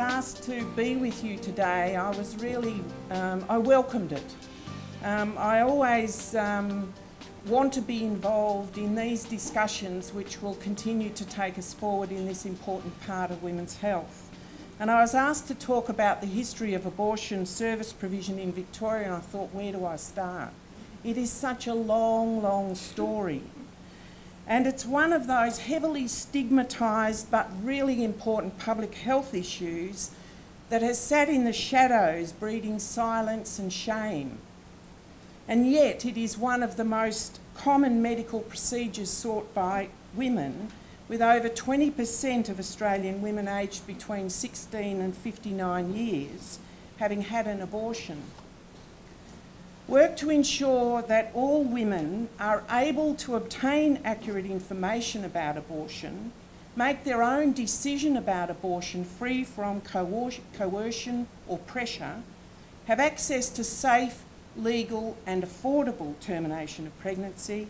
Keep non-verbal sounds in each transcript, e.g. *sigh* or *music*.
asked to be with you today, I was really, um, I welcomed it. Um, I always um, want to be involved in these discussions which will continue to take us forward in this important part of women's health. And I was asked to talk about the history of abortion service provision in Victoria and I thought, where do I start? It is such a long, long story. And it's one of those heavily stigmatised but really important public health issues that has sat in the shadows, breeding silence and shame. And yet, it is one of the most common medical procedures sought by women, with over 20% of Australian women aged between 16 and 59 years having had an abortion. Work to ensure that all women are able to obtain accurate information about abortion, make their own decision about abortion free from coercion or pressure, have access to safe, legal and affordable termination of pregnancy,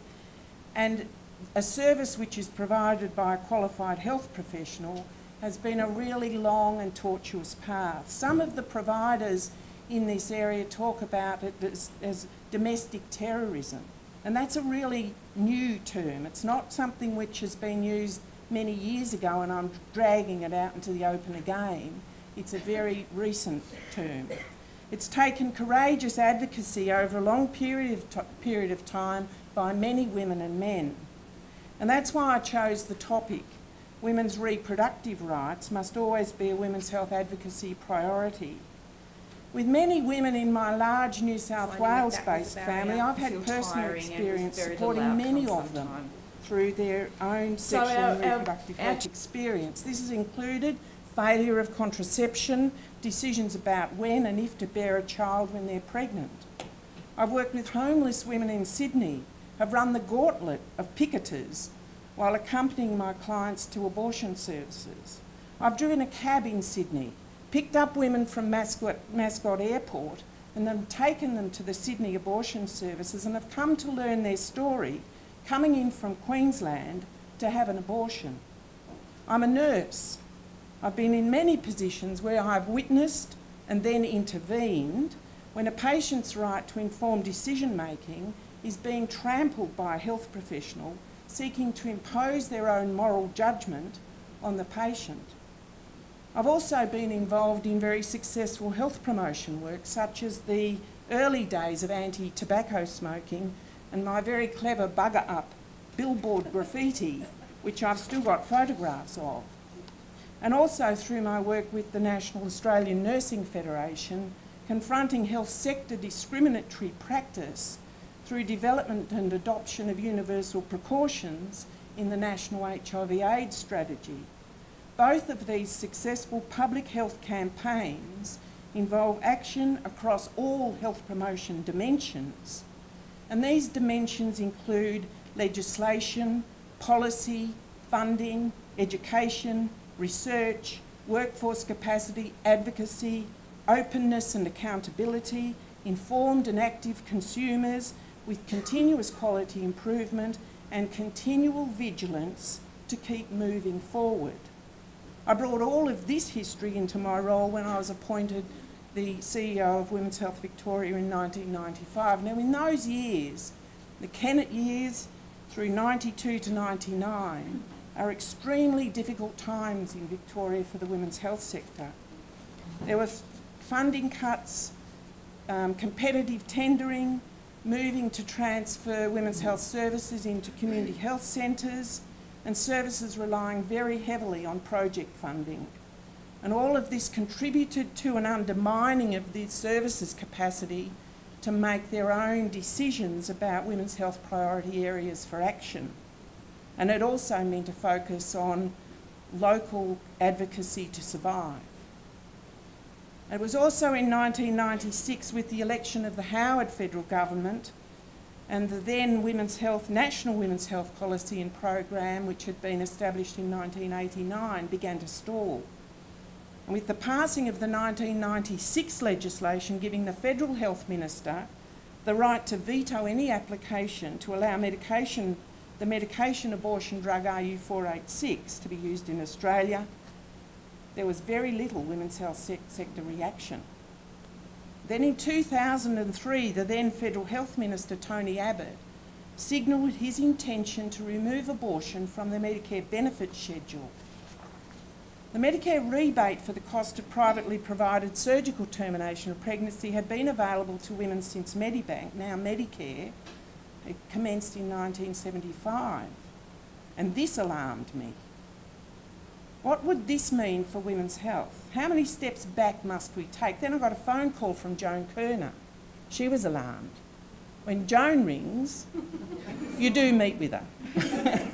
and a service which is provided by a qualified health professional has been a really long and tortuous path. Some of the providers in this area talk about it as, as domestic terrorism. And that's a really new term. It's not something which has been used many years ago and I'm dragging it out into the open again. It's a very recent term. It's taken courageous advocacy over a long period of, period of time by many women and men. And that's why I chose the topic. Women's reproductive rights must always be a women's health advocacy priority. With many women in my large New South Wales-based family, I've had personal experience supporting many of them through their own so sexual our, and reproductive health experience. This has included failure of contraception, decisions about when and if to bear a child when they're pregnant. I've worked with homeless women in Sydney, have run the gauntlet of picketers while accompanying my clients to abortion services. I've driven a cab in Sydney picked up women from Mascot, Mascot Airport and then taken them to the Sydney abortion services and have come to learn their story coming in from Queensland to have an abortion. I'm a nurse. I've been in many positions where I've witnessed and then intervened when a patient's right to informed decision making is being trampled by a health professional seeking to impose their own moral judgment on the patient. I've also been involved in very successful health promotion work, such as the early days of anti-tobacco smoking and my very clever BUGA UP billboard graffiti, which I've still got photographs of. And also through my work with the National Australian Nursing Federation, confronting health sector discriminatory practice through development and adoption of universal precautions in the National HIV AIDS strategy. Both of these successful public health campaigns involve action across all health promotion dimensions. And these dimensions include legislation, policy, funding, education, research, workforce capacity, advocacy, openness and accountability, informed and active consumers with continuous quality improvement and continual vigilance to keep moving forward. I brought all of this history into my role when I was appointed the CEO of Women's Health Victoria in 1995. Now, in those years, the Kennett years through 92 to 99 are extremely difficult times in Victoria for the women's health sector. There were funding cuts, um, competitive tendering, moving to transfer women's health services into community health centres, and services relying very heavily on project funding. And all of this contributed to an undermining of these services' capacity to make their own decisions about women's health priority areas for action. And it also meant a focus on local advocacy to survive. It was also in 1996 with the election of the Howard federal government and the then Women's Health, National Women's Health Policy and Program, which had been established in 1989, began to stall. And with the passing of the 1996 legislation giving the Federal Health Minister the right to veto any application to allow medication, the medication abortion drug RU486 to be used in Australia, there was very little women's health sec sector reaction. Then in 2003, the then Federal Health Minister Tony Abbott signalled his intention to remove abortion from the Medicare benefit schedule. The Medicare rebate for the cost of privately provided surgical termination of pregnancy had been available to women since Medibank, now Medicare. It commenced in 1975. And this alarmed me. What would this mean for women's health? How many steps back must we take? Then I got a phone call from Joan Kirner. She was alarmed. When Joan rings, you do meet with her. *laughs*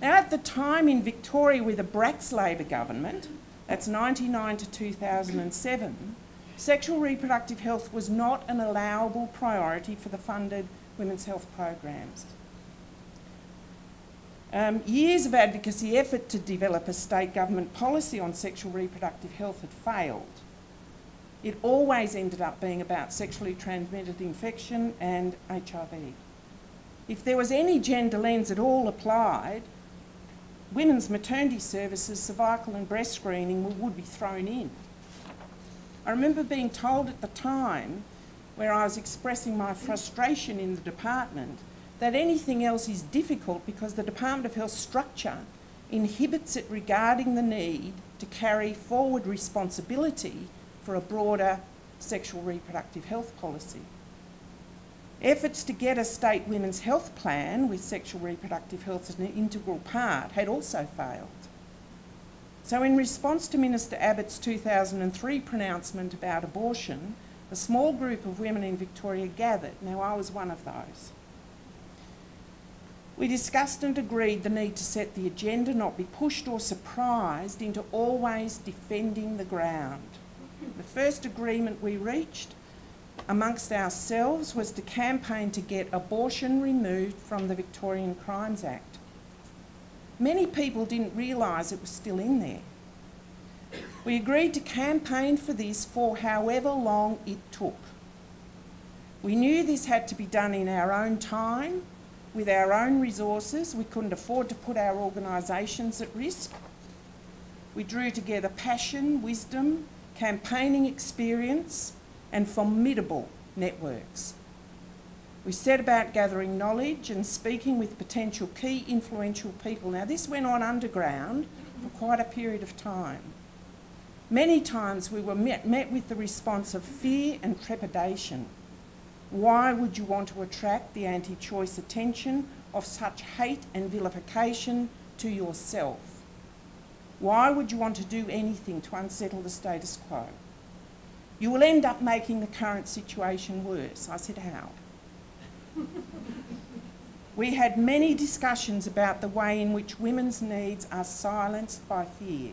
now, at the time in Victoria with the Bracks Labor government, that's 99 to 2007, sexual reproductive health was not an allowable priority for the funded women's health programs. Um, years of advocacy effort to develop a state government policy on sexual reproductive health had failed. It always ended up being about sexually transmitted infection and HIV. If there was any gender lens at all applied, women's maternity services, cervical and breast screening would be thrown in. I remember being told at the time, where I was expressing my frustration in the department, that anything else is difficult because the Department of Health structure inhibits it regarding the need to carry forward responsibility for a broader sexual reproductive health policy. Efforts to get a state women's health plan with sexual reproductive health as an integral part had also failed. So, in response to Minister Abbott's 2003 pronouncement about abortion, a small group of women in Victoria gathered. Now, I was one of those. We discussed and agreed the need to set the agenda, not be pushed or surprised into always defending the ground. The first agreement we reached amongst ourselves was to campaign to get abortion removed from the Victorian Crimes Act. Many people didn't realise it was still in there. We agreed to campaign for this for however long it took. We knew this had to be done in our own time with our own resources. We couldn't afford to put our organisations at risk. We drew together passion, wisdom, campaigning experience, and formidable networks. We set about gathering knowledge and speaking with potential key influential people. Now, this went on underground for quite a period of time. Many times we were met, met with the response of fear and trepidation. Why would you want to attract the anti choice attention of such hate and vilification to yourself? Why would you want to do anything to unsettle the status quo? You will end up making the current situation worse. I said, How? *laughs* we had many discussions about the way in which women's needs are silenced by fear.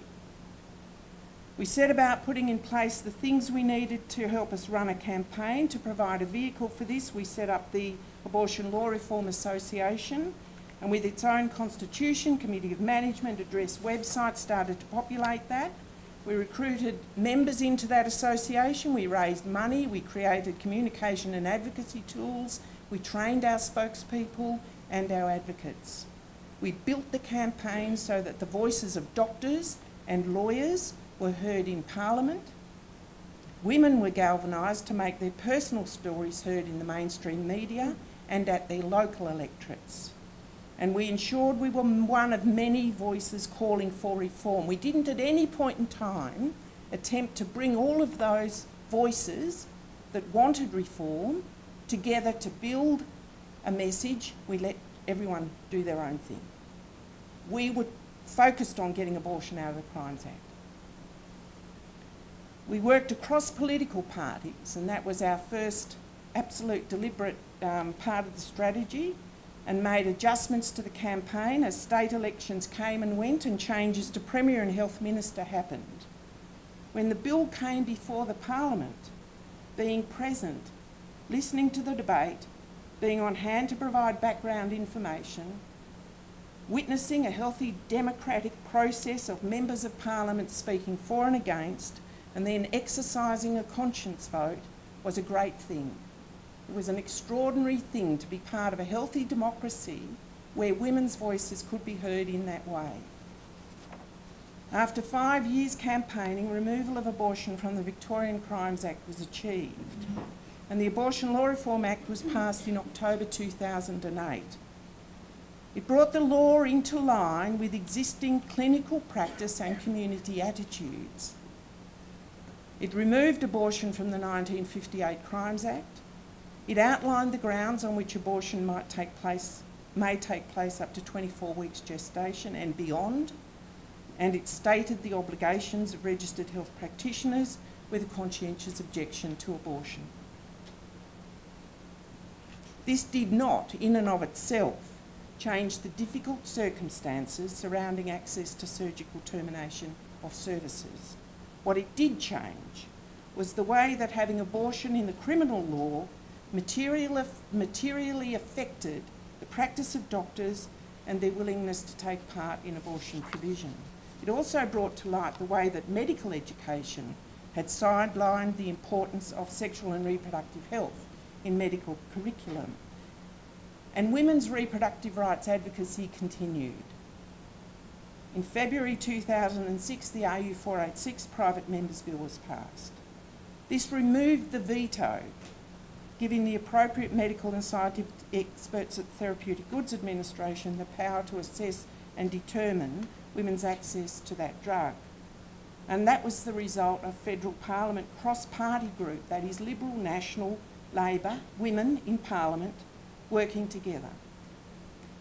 We set about putting in place the things we needed to help us run a campaign to provide a vehicle for this. We set up the Abortion Law Reform Association and with its own constitution, committee of management, address website, started to populate that. We recruited members into that association, we raised money, we created communication and advocacy tools, we trained our spokespeople and our advocates. We built the campaign so that the voices of doctors and lawyers were heard in Parliament. Women were galvanised to make their personal stories heard in the mainstream media and at their local electorates. And we ensured we were one of many voices calling for reform. We didn't at any point in time attempt to bring all of those voices that wanted reform together to build a message. We let everyone do their own thing. We were focused on getting abortion out of the Crimes Act. We worked across political parties, and that was our first absolute deliberate um, part of the strategy, and made adjustments to the campaign as state elections came and went and changes to Premier and Health Minister happened. When the bill came before the Parliament, being present, listening to the debate, being on hand to provide background information, witnessing a healthy democratic process of members of Parliament speaking for and against, and then exercising a conscience vote was a great thing. It was an extraordinary thing to be part of a healthy democracy where women's voices could be heard in that way. After five years campaigning, removal of abortion from the Victorian Crimes Act was achieved, and the Abortion Law Reform Act was passed in October 2008. It brought the law into line with existing clinical practice and community attitudes. It removed abortion from the 1958 Crimes Act. It outlined the grounds on which abortion might take place, may take place up to 24 weeks gestation and beyond and it stated the obligations of registered health practitioners with a conscientious objection to abortion. This did not, in and of itself, change the difficult circumstances surrounding access to surgical termination of services. What it did change was the way that having abortion in the criminal law material, materially affected the practice of doctors and their willingness to take part in abortion provision. It also brought to light the way that medical education had sidelined the importance of sexual and reproductive health in medical curriculum. And women's reproductive rights advocacy continued. In February 2006, the RU 486 Private Members Bill was passed. This removed the veto, giving the appropriate medical and scientific experts at the Therapeutic Goods Administration the power to assess and determine women's access to that drug. And that was the result of Federal Parliament cross-party group, that is Liberal, National, Labor, women in Parliament, working together.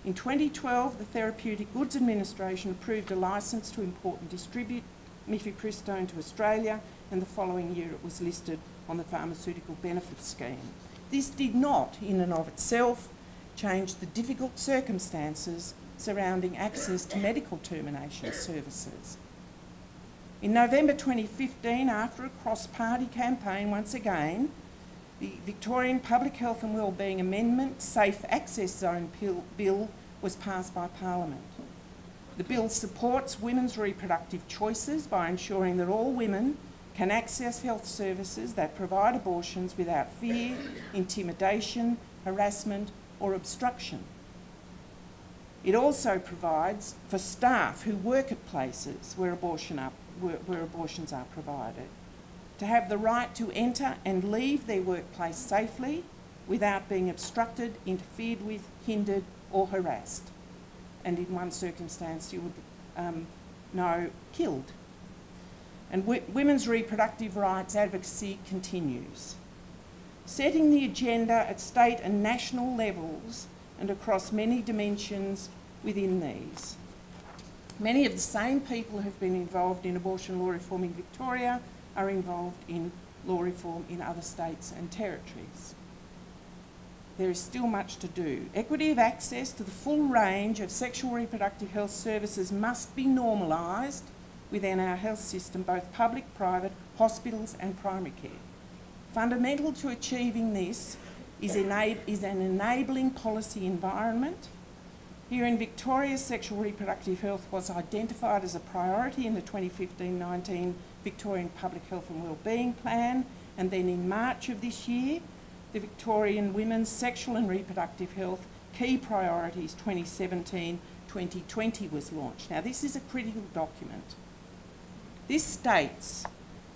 In 2012, the Therapeutic Goods Administration approved a licence to import and distribute mifepristone to Australia, and the following year it was listed on the Pharmaceutical Benefits Scheme. This did not, in and of itself, change the difficult circumstances surrounding access to medical termination services. In November 2015, after a cross-party campaign once again, the Victorian Public Health and Wellbeing Amendment Safe Access Zone Bill was passed by Parliament. The bill supports women's reproductive choices by ensuring that all women can access health services that provide abortions without fear, intimidation, harassment or obstruction. It also provides for staff who work at places where, abortion are, where, where abortions are provided to have the right to enter and leave their workplace safely without being obstructed, interfered with, hindered or harassed. And in one circumstance you would um, know, killed. And women's reproductive rights advocacy continues. Setting the agenda at state and national levels and across many dimensions within these. Many of the same people have been involved in abortion law reform in Victoria are involved in law reform in other states and territories. There is still much to do. Equity of access to the full range of sexual reproductive health services must be normalised within our health system, both public, private, hospitals and primary care. Fundamental to achieving this is, is an enabling policy environment. Here in Victoria, sexual reproductive health was identified as a priority in the 2015-19 Victorian Public Health and Wellbeing Plan, and then in March of this year, the Victorian Women's Sexual and Reproductive Health Key Priorities 2017-2020 was launched. Now this is a critical document. This states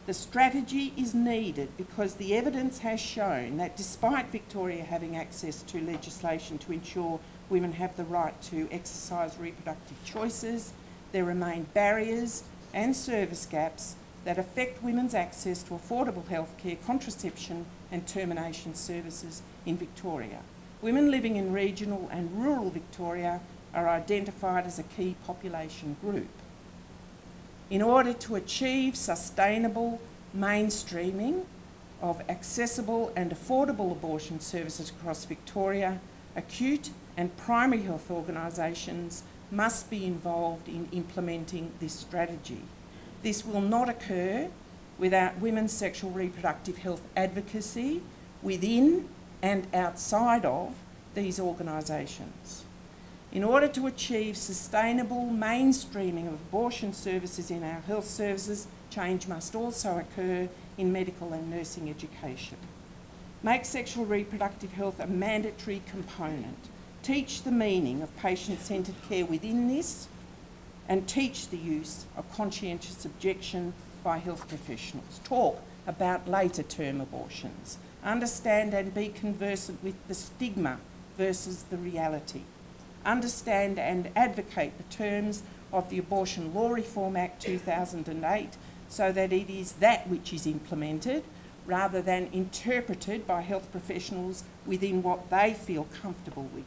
the strategy is needed because the evidence has shown that despite Victoria having access to legislation to ensure women have the right to exercise reproductive choices, there remain barriers and service gaps that affect women's access to affordable healthcare, contraception and termination services in Victoria. Women living in regional and rural Victoria are identified as a key population group in order to achieve sustainable mainstreaming of accessible and affordable abortion services across Victoria, acute and primary health organisations must be involved in implementing this strategy. This will not occur without women's sexual reproductive health advocacy within and outside of these organisations. In order to achieve sustainable mainstreaming of abortion services in our health services, change must also occur in medical and nursing education. Make sexual reproductive health a mandatory component. Teach the meaning of patient-centred care within this and teach the use of conscientious objection by health professionals. Talk about later term abortions. Understand and be conversant with the stigma versus the reality. Understand and advocate the terms of the Abortion Law Reform Act 2008 so that it is that which is implemented rather than interpreted by health professionals within what they feel comfortable with.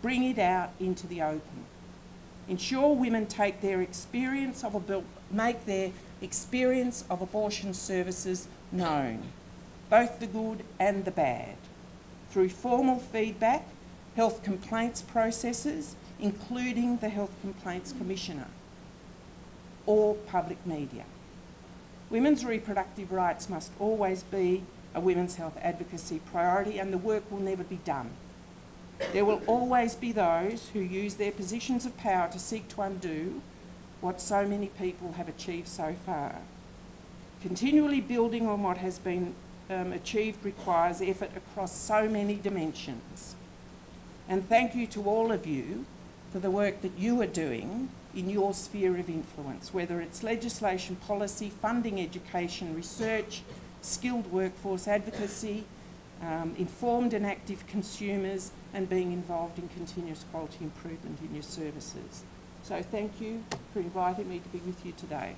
Bring it out into the open. Ensure women take their experience of make their experience of abortion services known, both the good and the bad, through formal feedback, health complaints processes, including the Health Complaints Commissioner, or public media. Women's reproductive rights must always be a women's health advocacy priority and the work will never be done. There will always be those who use their positions of power to seek to undo what so many people have achieved so far. Continually building on what has been um, achieved requires effort across so many dimensions. And thank you to all of you for the work that you are doing in your sphere of influence, whether it's legislation, policy, funding education, research, skilled workforce advocacy, um, informed and active consumers, and being involved in continuous quality improvement in your services. So thank you for inviting me to be with you today.